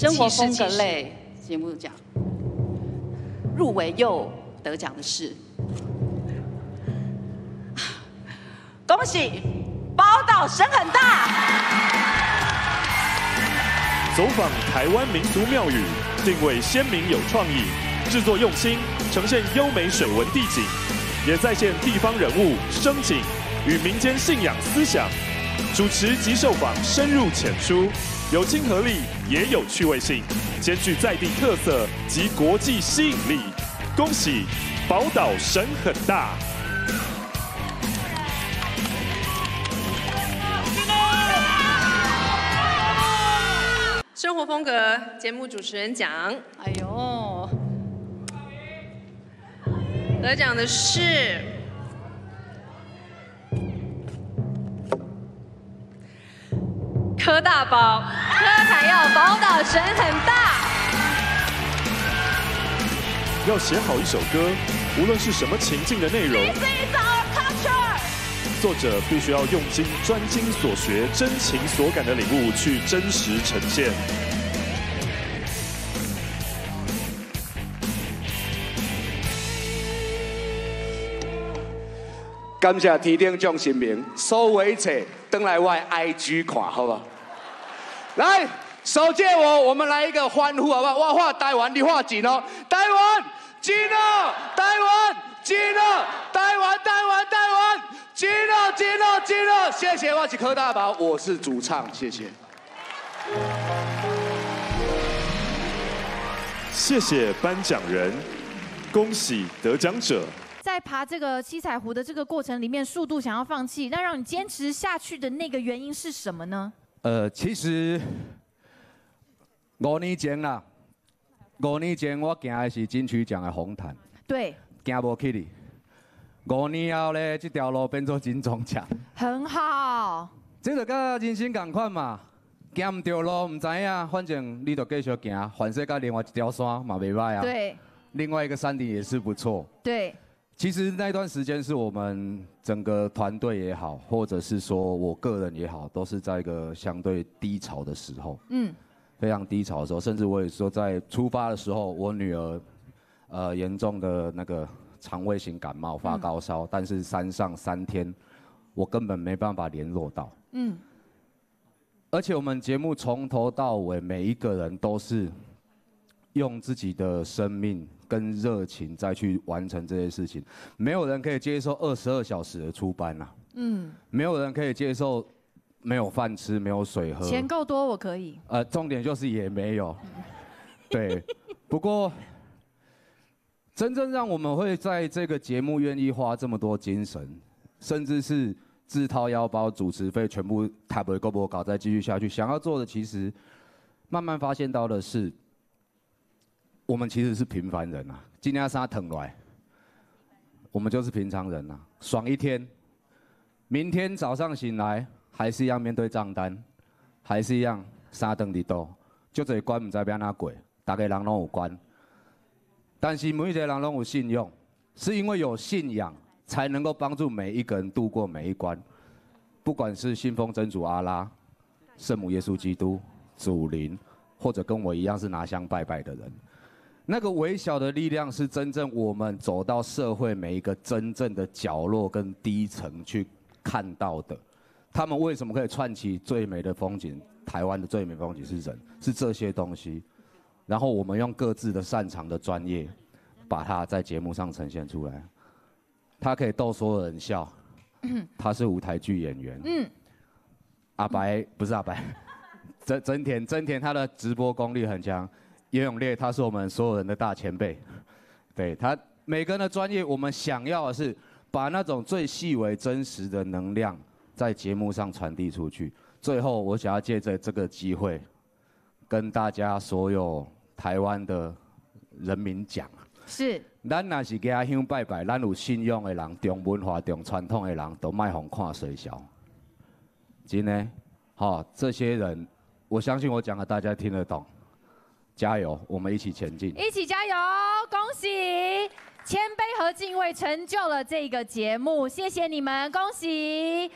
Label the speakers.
Speaker 1: 生活风格类节目奖入围又得奖的是，恭喜包岛声很大。
Speaker 2: 走访台湾民俗庙宇，定位鲜明有创意，制作用心，呈现优美水文地景，也再现地方人物生景与民间信仰思想。主持及受访深入浅出，有亲和力，也有趣味性，兼具在地特色及国际吸引力。恭喜宝岛神很大！
Speaker 3: 生活风格节目主持人奖，
Speaker 1: 哎呦，
Speaker 3: 得奖的是柯大宝，
Speaker 1: 柯凯耀宝岛神很大。
Speaker 2: 要写好一首歌，无论是什么情境的内容
Speaker 1: ，culture。
Speaker 2: 作者必须要用心专精所学、真情所感的领悟去真实呈现。
Speaker 4: 感谢天顶众神明，所有一切登来我的 IG 看，好不好？来，手借我，我们来一个欢呼，好不好？我画台湾，你画锦哦，台湾，锦哦，台湾，锦哦，台湾，台湾，台湾，锦哦，锦哦，锦哦，谢谢，我是柯大宝，我是主唱，谢谢。
Speaker 2: 谢谢颁奖人，恭喜得奖者。
Speaker 5: 在爬这个七彩湖的这个过程里面，速度想要放弃，那让你坚持下去的那个原因是什么呢？
Speaker 6: 呃，其实五年前啦，五年前我行的是金曲奖的红毯，
Speaker 5: 对，
Speaker 6: 行无去哩。五年后咧，这条路变做金钟奖，
Speaker 5: 很好，
Speaker 6: 这就跟人生共款嘛。行唔对路，唔知影，反正你就继续行，反正甲另外一条山嘛袂歹啊。。
Speaker 5: 对
Speaker 6: 另外一个山顶也是不错。
Speaker 5: 对，
Speaker 6: 其实那段时间是我们整个团队也好，或者是说我个人也好，都是在一个相对低潮的时候。
Speaker 5: 嗯，
Speaker 6: 非常低潮的时候，甚至我也说在出发的时候，我女儿呃严重的那个肠胃型感冒发高烧，但是山上三天我根本没办法联络到。
Speaker 5: 嗯，
Speaker 6: 而且我们节目从头到尾每一个人都是用自己的生命跟热情再去完成这些事情，没有人可以接受二十二小时的出班呐、
Speaker 5: 嗯，
Speaker 6: 没有人可以接受没有饭吃、没有水喝。
Speaker 5: 钱够多我可以。
Speaker 6: 呃，重点就是也没有。对，不过真正让我们会在这个节目愿意花这么多精神，甚至是自掏腰包，主持费全部台北够不搞再继续下去，想要做的其实慢慢发现到的是，我们其实是平凡人啊，今天杀疼来，我们就是平常人啊，爽一天，明天早上醒来还是一样面对账单，还是一样三顿伫倒，就这关唔知要安怎过，大家人拢有关。但是每一个人拢有信用，是因为有信仰，才能够帮助每一个人度过每一关。不管是信奉真主阿拉、圣母耶稣基督、祖灵，或者跟我一样是拿香拜拜的人，那个微小的力量是真正我们走到社会每一个真正的角落跟低层去看到的。他们为什么可以串起最美的风景？台湾的最美风景是人，是这些东西。然后我们用各自的擅长的专业，把它在节目上呈现出来。他可以逗所有人笑，他是舞台剧演员。
Speaker 5: 嗯，
Speaker 6: 阿白不是阿白，真真田真田他的直播功力很强。严永烈他是我们所有人的大前辈，对他每个人的专业，我们想要的是把那种最细微真实的能量在节目上传递出去。最后，我想要借着这个机会，跟大家所有台湾的人民讲，
Speaker 5: 是
Speaker 6: 咱若是家乡拜拜，咱有信用的人、重文化、重传统的人，都卖红看水小。真的，好、这些人，我相信我讲的大家听得懂。加油，我们一起前进。
Speaker 5: 一起加油！恭喜谦卑和敬畏成就了这个节目，谢谢你们，恭喜！